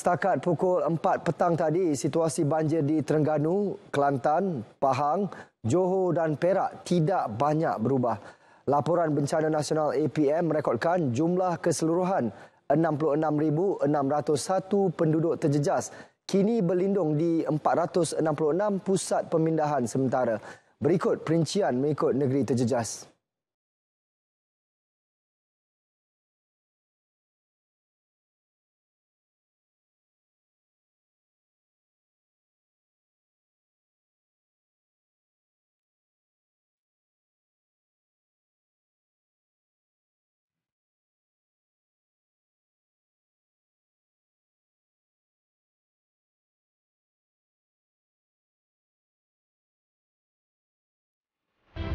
Setakat pukul 4 petang tadi, situasi banjir di Terengganu, Kelantan, Pahang, Johor dan Perak tidak banyak berubah. Laporan Bencana Nasional APM merekodkan jumlah keseluruhan 66,601 penduduk terjejas kini berlindung di 466 pusat pemindahan sementara. Berikut perincian mengikut negeri terjejas.